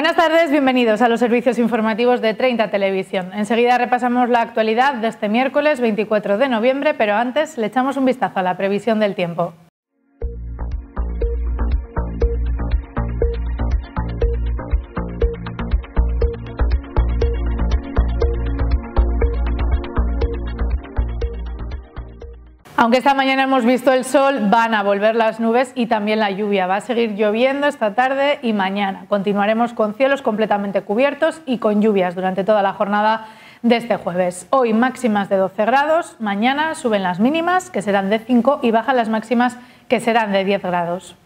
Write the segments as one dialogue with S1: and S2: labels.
S1: Buenas tardes, bienvenidos a los servicios informativos de 30 Televisión. Enseguida repasamos la actualidad de este miércoles 24 de noviembre, pero antes le echamos un vistazo a la previsión del tiempo. Aunque esta mañana hemos visto el sol, van a volver las nubes y también la lluvia. Va a seguir lloviendo esta tarde y mañana. Continuaremos con cielos completamente cubiertos y con lluvias durante toda la jornada de este jueves. Hoy máximas de 12 grados, mañana suben las mínimas, que serán de 5, y bajan las máximas, que serán de 10 grados.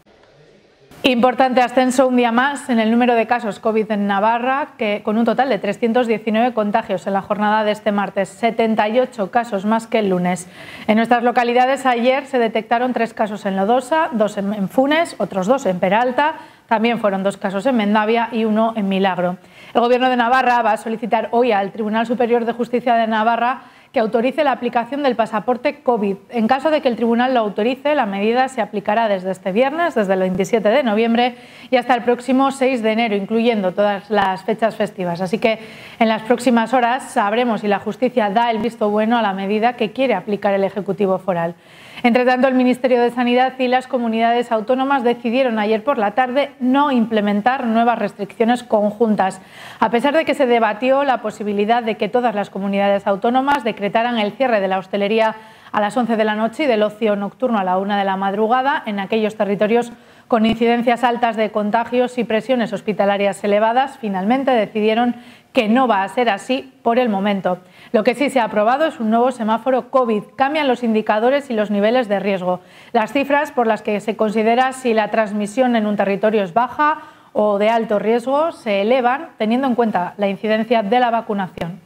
S1: Importante ascenso un día más en el número de casos COVID en Navarra, que con un total de 319 contagios en la jornada de este martes, 78 casos más que el lunes. En nuestras localidades ayer se detectaron tres casos en Lodosa, dos en Funes, otros dos en Peralta, también fueron dos casos en Mendavia y uno en Milagro. El Gobierno de Navarra va a solicitar hoy al Tribunal Superior de Justicia de Navarra que autorice la aplicación del pasaporte COVID. En caso de que el tribunal lo autorice, la medida se aplicará desde este viernes, desde el 27 de noviembre y hasta el próximo 6 de enero, incluyendo todas las fechas festivas. Así que en las próximas horas sabremos si la justicia da el visto bueno a la medida que quiere aplicar el Ejecutivo Foral. Entre tanto, el Ministerio de Sanidad y las comunidades autónomas decidieron ayer por la tarde no implementar nuevas restricciones conjuntas, a pesar de que se debatió la posibilidad de que todas las comunidades autónomas decretaran el cierre de la hostelería a las 11 de la noche y del ocio nocturno a la 1 de la madrugada en aquellos territorios con incidencias altas de contagios y presiones hospitalarias elevadas, finalmente decidieron que no va a ser así por el momento. Lo que sí se ha aprobado es un nuevo semáforo COVID. Cambian los indicadores y los niveles de riesgo. Las cifras por las que se considera si la transmisión en un territorio es baja o de alto riesgo se elevan teniendo en cuenta la incidencia de la vacunación.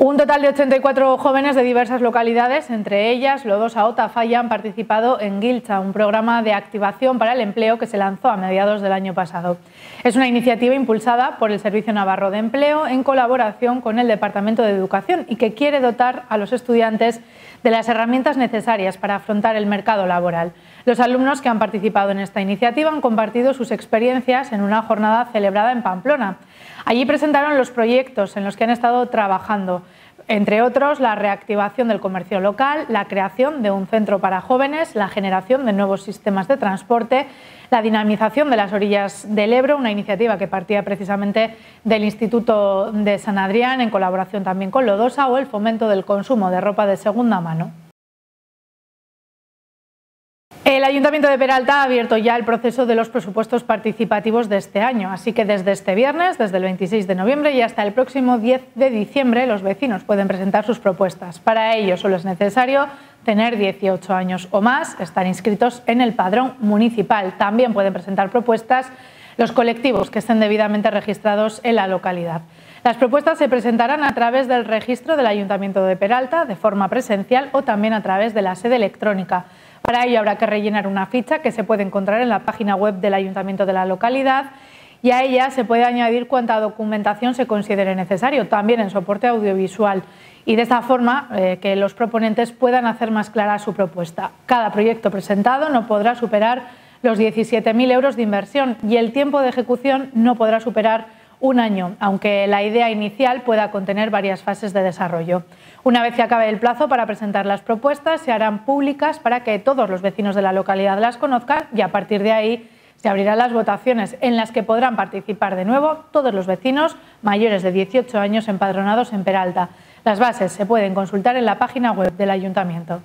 S1: Un total de 84 jóvenes de diversas localidades, entre ellas Lodosa o Tafalla, han participado en Gilcha, un programa de activación para el empleo que se lanzó a mediados del año pasado. Es una iniciativa impulsada por el Servicio Navarro de Empleo en colaboración con el Departamento de Educación y que quiere dotar a los estudiantes de las herramientas necesarias para afrontar el mercado laboral. Los alumnos que han participado en esta iniciativa han compartido sus experiencias en una jornada celebrada en Pamplona. Allí presentaron los proyectos en los que han estado trabajando, entre otros la reactivación del comercio local, la creación de un centro para jóvenes, la generación de nuevos sistemas de transporte, la dinamización de las orillas del Ebro, una iniciativa que partía precisamente del Instituto de San Adrián en colaboración también con Lodosa o el fomento del consumo de ropa de segunda mano. El Ayuntamiento de Peralta ha abierto ya el proceso de los presupuestos participativos de este año, así que desde este viernes, desde el 26 de noviembre y hasta el próximo 10 de diciembre, los vecinos pueden presentar sus propuestas. Para ello solo es necesario tener 18 años o más, estar inscritos en el padrón municipal. También pueden presentar propuestas los colectivos que estén debidamente registrados en la localidad. Las propuestas se presentarán a través del registro del Ayuntamiento de Peralta de forma presencial o también a través de la sede electrónica. Para ello habrá que rellenar una ficha que se puede encontrar en la página web del ayuntamiento de la localidad y a ella se puede añadir cuanta documentación se considere necesario, también en soporte audiovisual, y de esta forma eh, que los proponentes puedan hacer más clara su propuesta. Cada proyecto presentado no podrá superar los 17.000 euros de inversión y el tiempo de ejecución no podrá superar un año, aunque la idea inicial pueda contener varias fases de desarrollo. Una vez que acabe el plazo para presentar las propuestas, se harán públicas para que todos los vecinos de la localidad las conozcan y a partir de ahí se abrirán las votaciones en las que podrán participar de nuevo todos los vecinos mayores de 18 años empadronados en Peralta. Las bases se pueden consultar en la página web del ayuntamiento.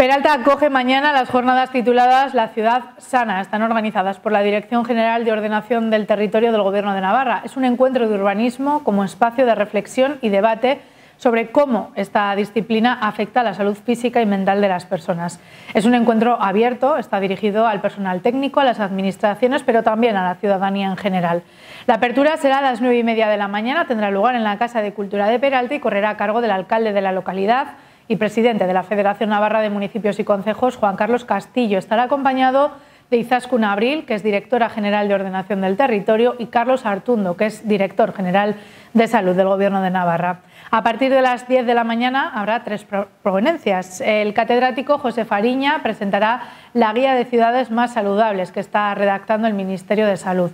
S1: Peralta acoge mañana las jornadas tituladas La ciudad sana. Están organizadas por la Dirección General de Ordenación del Territorio del Gobierno de Navarra. Es un encuentro de urbanismo como espacio de reflexión y debate sobre cómo esta disciplina afecta a la salud física y mental de las personas. Es un encuentro abierto, está dirigido al personal técnico, a las administraciones, pero también a la ciudadanía en general. La apertura será a las nueve y media de la mañana, tendrá lugar en la Casa de Cultura de Peralta y correrá a cargo del alcalde de la localidad, y presidente de la Federación Navarra de Municipios y Concejos, Juan Carlos Castillo. Estará acompañado de Izaskun Abril, que es directora general de Ordenación del Territorio, y Carlos Artundo, que es director general de Salud del Gobierno de Navarra. A partir de las 10 de la mañana habrá tres provenencias. El catedrático José Fariña presentará la guía de ciudades más saludables que está redactando el Ministerio de Salud.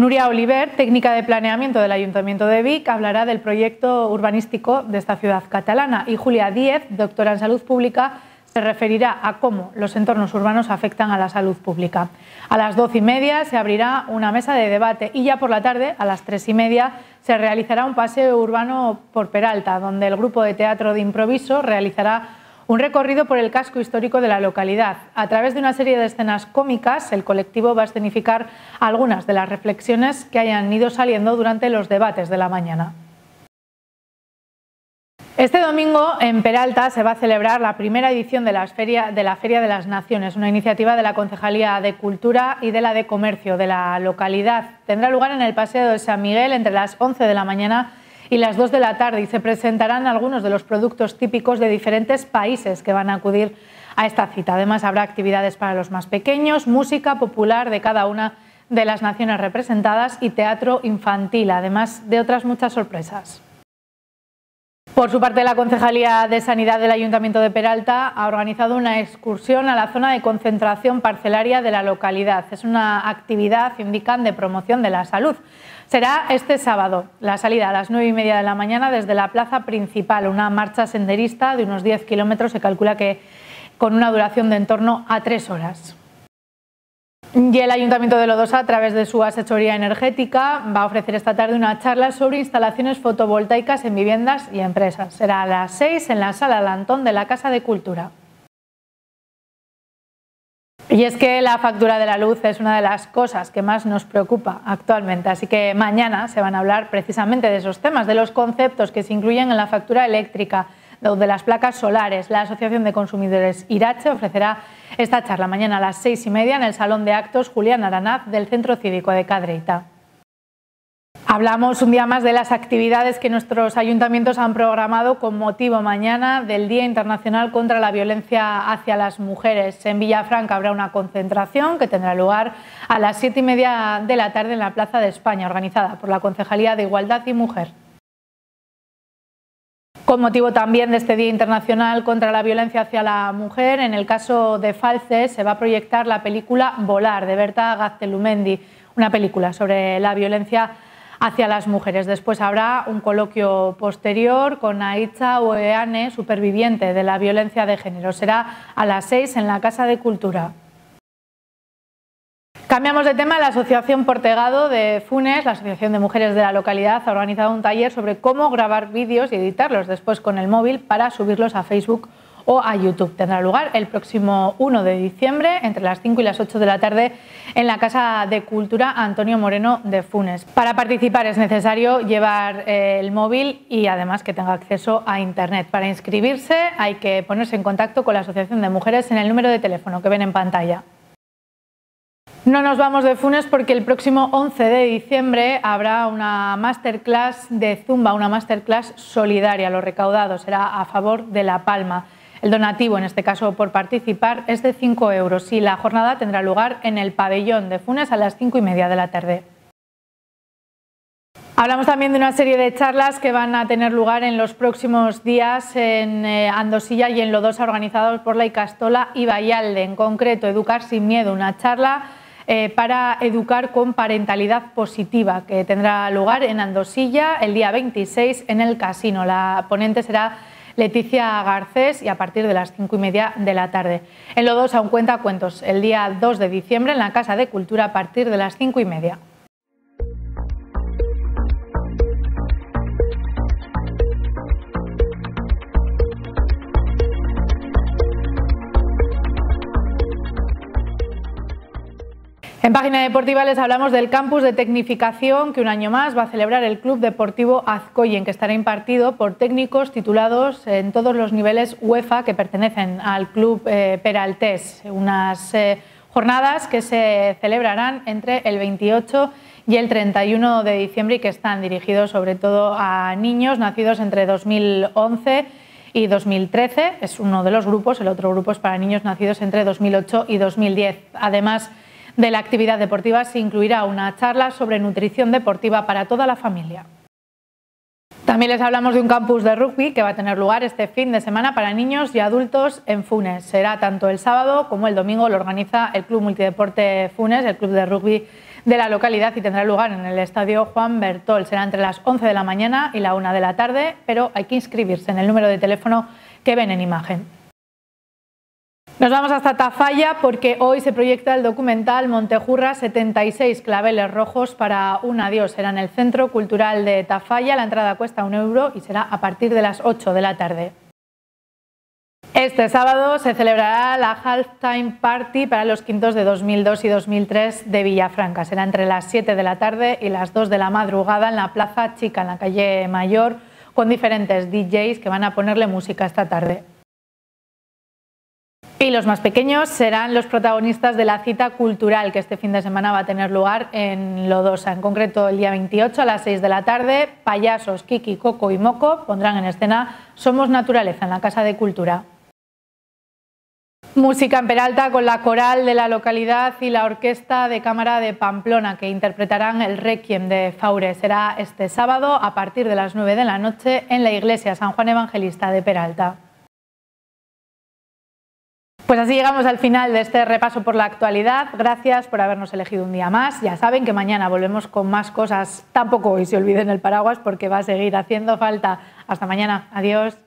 S1: Nuria Oliver, técnica de planeamiento del Ayuntamiento de Vic, hablará del proyecto urbanístico de esta ciudad catalana y Julia Díez, doctora en salud pública, se referirá a cómo los entornos urbanos afectan a la salud pública. A las doce y media se abrirá una mesa de debate y ya por la tarde, a las tres y media, se realizará un paseo urbano por Peralta, donde el grupo de teatro de improviso realizará un recorrido por el casco histórico de la localidad. A través de una serie de escenas cómicas, el colectivo va a escenificar algunas de las reflexiones que hayan ido saliendo durante los debates de la mañana. Este domingo en Peralta se va a celebrar la primera edición de, la Feria de las Naciones, una iniciativa de la Concejalía de Cultura y de la de Comercio de la localidad. Tendrá lugar en el Paseo de San Miguel entre las 11 de la mañana y las 2 de la tarde y se presentarán algunos de los productos típicos de diferentes países que van a acudir a esta cita. Además habrá actividades para los más pequeños, música popular de cada una de las naciones representadas y teatro infantil, además de otras muchas sorpresas. Por su parte, la Concejalía de Sanidad del Ayuntamiento de Peralta ha organizado una excursión a la zona de concentración parcelaria de la localidad. Es una actividad, indican, de promoción de la salud. Será este sábado, la salida a las nueve y media de la mañana desde la plaza principal, una marcha senderista de unos 10 kilómetros, se calcula que con una duración de en torno a tres horas. Y el Ayuntamiento de Lodosa, a través de su asesoría energética, va a ofrecer esta tarde una charla sobre instalaciones fotovoltaicas en viviendas y empresas. Será a las 6 en la sala Lantón de la Casa de Cultura. Y es que la factura de la luz es una de las cosas que más nos preocupa actualmente, así que mañana se van a hablar precisamente de esos temas, de los conceptos que se incluyen en la factura eléctrica, de las placas solares. La Asociación de Consumidores Irache ofrecerá esta charla mañana a las seis y media en el Salón de Actos Julián Aranaz del Centro Cívico de Cadreita. Hablamos un día más de las actividades que nuestros ayuntamientos han programado con motivo mañana del Día Internacional contra la Violencia hacia las Mujeres. En Villafranca habrá una concentración que tendrá lugar a las siete y media de la tarde en la Plaza de España, organizada por la Concejalía de Igualdad y Mujer. Con motivo también de este Día Internacional contra la Violencia hacia la Mujer, en el caso de Falce se va a proyectar la película Volar de Berta Gaztelumendi, una película sobre la violencia hacia las mujeres. Después habrá un coloquio posterior con Aitza Oeane, superviviente de la violencia de género. Será a las seis en la Casa de Cultura. Cambiamos de tema. La Asociación Portegado de Funes, la Asociación de Mujeres de la localidad, ha organizado un taller sobre cómo grabar vídeos y editarlos después con el móvil para subirlos a Facebook o a YouTube. Tendrá lugar el próximo 1 de diciembre entre las 5 y las 8 de la tarde en la Casa de Cultura Antonio Moreno de Funes. Para participar es necesario llevar eh, el móvil y además que tenga acceso a Internet. Para inscribirse hay que ponerse en contacto con la Asociación de Mujeres en el número de teléfono que ven en pantalla. No nos vamos de Funes porque el próximo 11 de diciembre habrá una masterclass de Zumba, una masterclass solidaria. Lo recaudado será a favor de La Palma. El donativo, en este caso por participar, es de 5 euros y la jornada tendrá lugar en el pabellón de Funes a las 5 y media de la tarde. Hablamos también de una serie de charlas que van a tener lugar en los próximos días en eh, Andosilla y en Lodosa, organizados por la Icastola y Vallalde. En concreto, Educar sin Miedo, una charla eh, para educar con parentalidad positiva, que tendrá lugar en Andosilla el día 26 en el casino. La ponente será Leticia Garcés y a partir de las cinco y media de la tarde. En Lodos aún cuenta cuentos el día 2 de diciembre en la Casa de Cultura a partir de las cinco y media. En página deportiva les hablamos del campus de tecnificación que un año más va a celebrar el Club Deportivo Azcoyen, que estará impartido por técnicos titulados en todos los niveles UEFA que pertenecen al Club eh, Peraltés. Unas eh, jornadas que se celebrarán entre el 28 y el 31 de diciembre y que están dirigidos sobre todo a niños nacidos entre 2011 y 2013. Es uno de los grupos, el otro grupo es para niños nacidos entre 2008 y 2010. Además de la actividad deportiva se incluirá una charla sobre nutrición deportiva para toda la familia. También les hablamos de un campus de rugby que va a tener lugar este fin de semana para niños y adultos en Funes. Será tanto el sábado como el domingo, lo organiza el Club Multideporte Funes, el club de rugby de la localidad y tendrá lugar en el Estadio Juan Bertol. Será entre las 11 de la mañana y la 1 de la tarde, pero hay que inscribirse en el número de teléfono que ven en imagen. Nos vamos hasta Tafalla porque hoy se proyecta el documental Montejurra 76 claveles rojos para un adiós. Será en el Centro Cultural de Tafalla. La entrada cuesta un euro y será a partir de las 8 de la tarde. Este sábado se celebrará la Halftime Party para los quintos de 2002 y 2003 de Villafranca. Será entre las 7 de la tarde y las 2 de la madrugada en la Plaza Chica, en la calle Mayor, con diferentes DJs que van a ponerle música esta tarde. Y los más pequeños serán los protagonistas de la cita cultural que este fin de semana va a tener lugar en Lodosa. En concreto, el día 28 a las 6 de la tarde, payasos Kiki, Coco y Moco pondrán en escena Somos Naturaleza en la Casa de Cultura. Música en Peralta con la coral de la localidad y la orquesta de cámara de Pamplona que interpretarán el Requiem de Faure. Será este sábado a partir de las 9 de la noche en la iglesia San Juan Evangelista de Peralta. Pues así llegamos al final de este repaso por la actualidad. Gracias por habernos elegido un día más. Ya saben que mañana volvemos con más cosas. Tampoco hoy se olviden el paraguas porque va a seguir haciendo falta. Hasta mañana. Adiós.